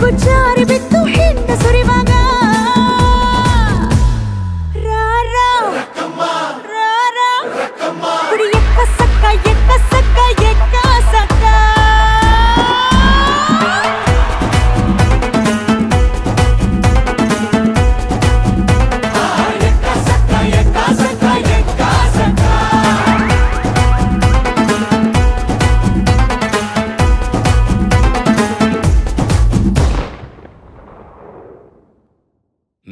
गुजार भी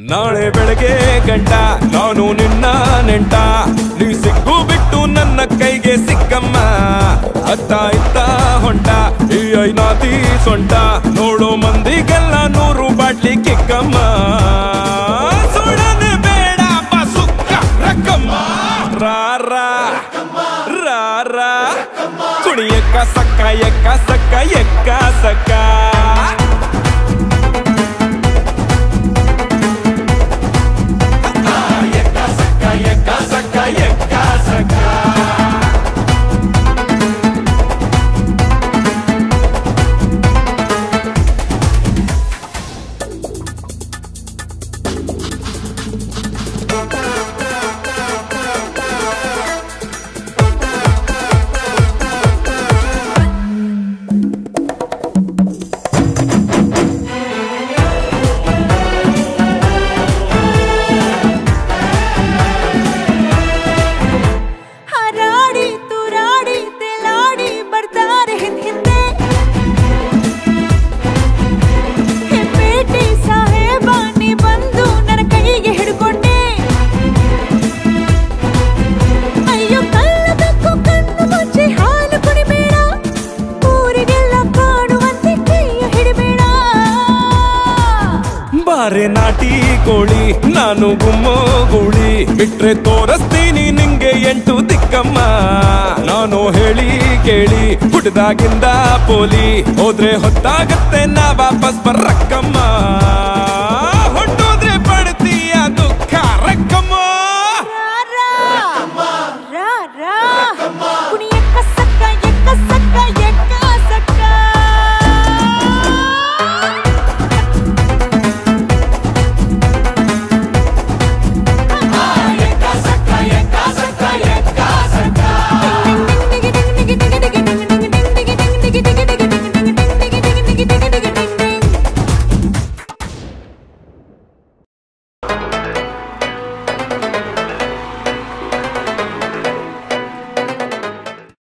ನಾಳೆ ಬೆಳಗ್ಗೆ ಗಂಟ, ನಾನು ನಿನ್ನ ನೆಂಟ. ನೀ ಸಿಕ್ಕು ಬಿಟ್ಟು ನನ್ನ ಕೈಗೆ ಸಿಕ್ಕಮ್ಮ. ಅತ್ತ ಇತ್ತ ಹೊಂಟ, ಈ ಐನಾತಿ ಸೊಂಟ. ನೋಡೋ ಮಂದಿಗೆಲ್ಲ ನೂರು ಬಾಟ್ಲಿ ಕಿಕ್ಕಮ್ಮ. ಸುಡನೆ ಬೇಡ ಸುಕ್ಕ ರಕ್ಕಮ್ಮ. ರಾರ ರಾರ. ಕುಣಿಯಕ್ಕ ಸಕ್ಕ, ಎಕ್ಕ ಸಕ್ಕ ಎಕ್ಕ ಸಕ್ಕ. ಬಾರೆ ನಾಟಿ ಕೋಳಿ, ನಾನು ಗುಮ್ಮೋ ಗೂಳಿ. ಬಿಟ್ರೆ ತೋರಿಸ್ತೀನಿ ನಿಂಗೆ ಎಂಟು ದಿಕ್ಕಮ್ಮ. ನಾನು ಹೇಳಿ ಕೇಳಿ, ಹುಡ್ದಾಗಿಂದ ಪೋಲಿ. ಹೋದ್ರೆ ಹೊತ್ತಾಗತ್ತೆ ನಾ ವಾಪಸ್ ಬರ್ರಕ್ಕಮ್ಮ